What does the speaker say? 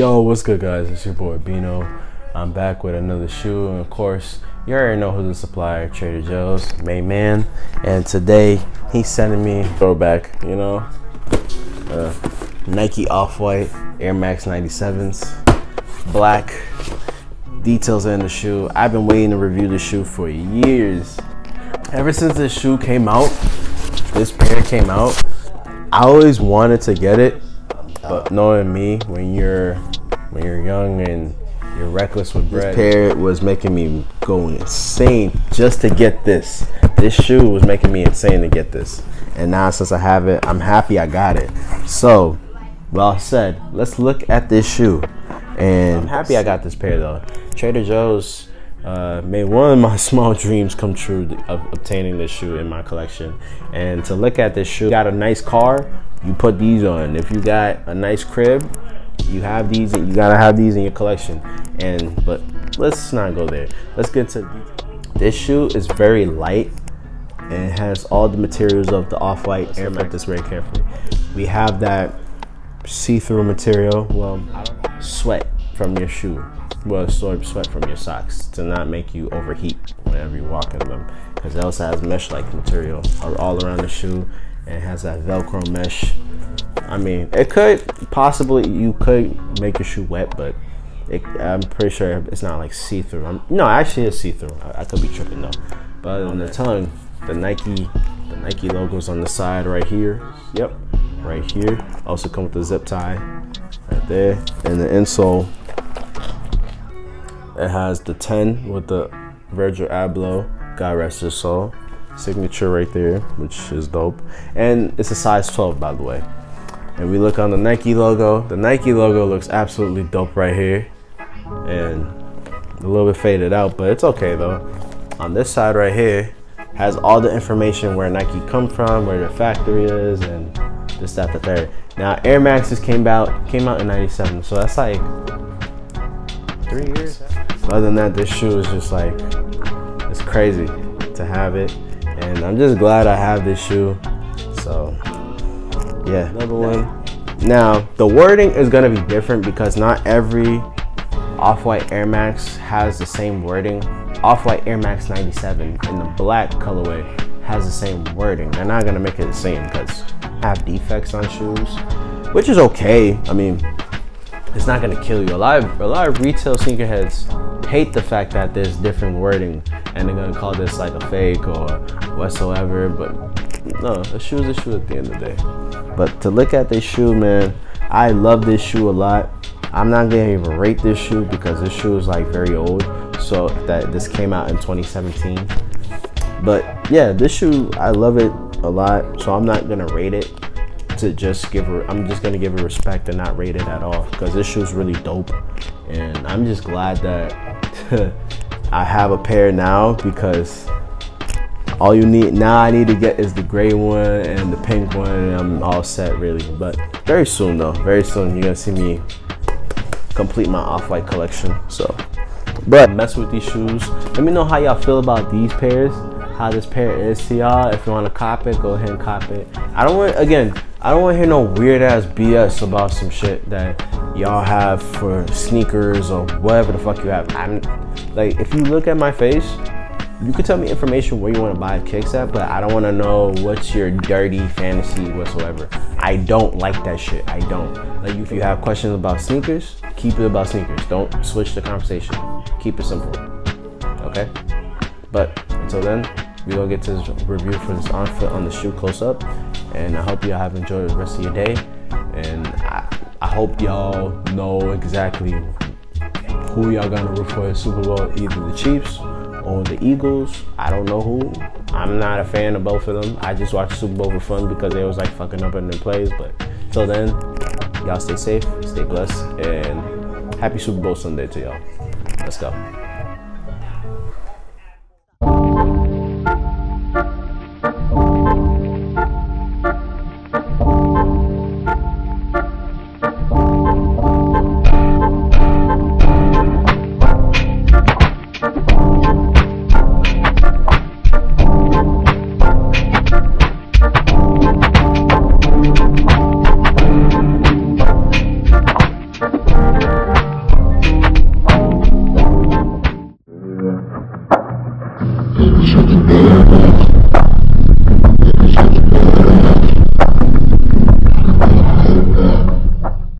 what's good guys? It's your boy Bino. I'm back with another shoe and of course you already know who's the supplier, Trader Joe's, main man. And today he's sending me throwback, you know, uh, Nike Off-White Air Max 97s, black, details in the shoe. I've been waiting to review the shoe for years. Ever since this shoe came out, this pair came out, I always wanted to get it but knowing me, when you're when you're young and you're reckless with bread, this pair was making me go insane just to get this. This shoe was making me insane to get this. And now since I have it, I'm happy I got it. So, well said, let's look at this shoe. And I'm happy I got this pair though. Trader Joe's uh, made one of my small dreams come true of obtaining this shoe in my collection. And to look at this shoe, got a nice car, you put these on. If you got a nice crib, you have these and you gotta have these in your collection. And but let's not go there. Let's get to this shoe is very light and it has all the materials of the off-white air put this very carefully. We have that see-through material, well, sweat from your shoe. Well, absorb sweat from your socks to not make you overheat whenever you walk in them. Because it also has mesh-like material all around the shoe and it has that velcro mesh. I mean it could possibly you could make your shoe wet but it, i'm pretty sure it's not like see-through. I'm, no actually it's see-through. I, I, could be tripping though. But on the tongue the nike the nike logos on the side right here. Yep right here. Also come with the zip tie right there. And the insole it has the 10 with the Virgil Abloh God rest his soul signature right there, which is dope. And it's a size 12, by the way. And we look on the Nike logo. The Nike logo looks absolutely dope right here. And a little bit faded out, but it's okay though. On this side right here, has all the information where Nike come from, where the factory is, and this, that, the third. Now Air Maxes came out came out in '97, so that's like three years. Other than that, this shoe is just like it's crazy to have it and I'm just glad I have this shoe. So yeah, another one. Now the wording is gonna be different because not every Off-White Air Max has the same wording. Off-White Air Max 97 in the black colorway has the same wording. They're not gonna make it the same because I have defects on shoes, which is okay. I mean, it's not gonna kill you. A lot of a lot of retail sneakerheads hate the fact that there's different wording and they're gonna call this like a fake or whatsoever. But no, a shoe is a shoe at the end of the day. But to look at this shoe, man, I love this shoe a lot. I'm not gonna even rate this shoe because this shoe is like very old. So that this came out in 2017. But yeah, this shoe, I love it a lot. So I'm not gonna rate it to just give her i'm just gonna give her respect and not rate it at all because this shoe's really dope and i'm just glad that I have a pair now because all you need now I need to get is the gray one and the pink one and I'm all set really. But very soon though very soon you're gonna see me complete my off-white collection so. But mess with these shoes. Let me know how y'all feel about these pairs how this pair is to y'all. If you want to cop it go ahead and cop it. I don't want again I don't want to hear no weird ass BS about some shit that y'all have for sneakers or whatever the fuck you have. I'm like, if you look at my face, you could tell me information where you want to buy kicks at, but I don't want to know what's your dirty fantasy whatsoever. I don't like that shit. I don't. Like, if you have questions about sneakers, keep it about sneakers. Don't switch the conversation. Keep it simple. Okay? But until then, we're gonna get to this review for this on foot on the shoe close up. And I hope y'all have enjoyed the rest of your day. Hope y'all know exactly who y'all gonna root for in Super Bowl, either the Chiefs or the Eagles. I don't know who. I'm not a fan of both of them. I just watch Super Bowl for fun because they was like fucking up in their plays. But till then, y'all stay safe, stay blessed, and happy Super Bowl Sunday to y'all. Let's go. Show.